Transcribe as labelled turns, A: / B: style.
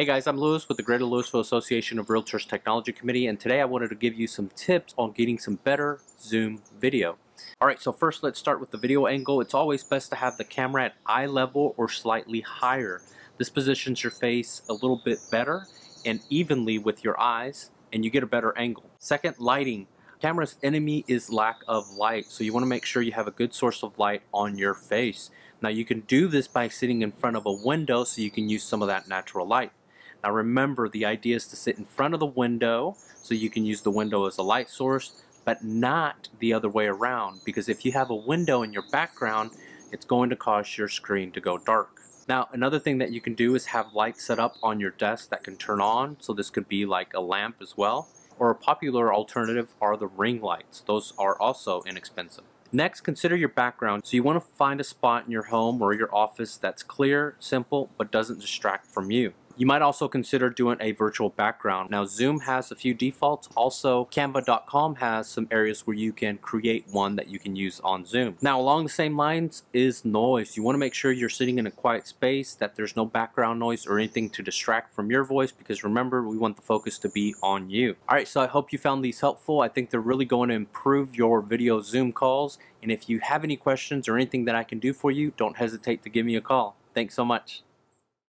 A: Hey guys, I'm Luis with the Greater Lewisville Association of Realtors Technology Committee and today I wanted to give you some tips on getting some better zoom video. Alright, so first let's start with the video angle. It's always best to have the camera at eye level or slightly higher. This positions your face a little bit better and evenly with your eyes and you get a better angle. Second, lighting. Camera's enemy is lack of light, so you want to make sure you have a good source of light on your face. Now you can do this by sitting in front of a window so you can use some of that natural light. Now remember, the idea is to sit in front of the window so you can use the window as a light source, but not the other way around because if you have a window in your background, it's going to cause your screen to go dark. Now another thing that you can do is have lights set up on your desk that can turn on, so this could be like a lamp as well. Or a popular alternative are the ring lights. Those are also inexpensive. Next, consider your background. So you want to find a spot in your home or your office that's clear, simple, but doesn't distract from you. You might also consider doing a virtual background. Now Zoom has a few defaults. Also canva.com has some areas where you can create one that you can use on Zoom. Now along the same lines is noise. You want to make sure you're sitting in a quiet space, that there's no background noise or anything to distract from your voice because remember we want the focus to be on you. Alright so I hope you found these helpful. I think they're really going to improve your video Zoom calls and if you have any questions or anything that I can do for you don't hesitate to give me a call. Thanks so much.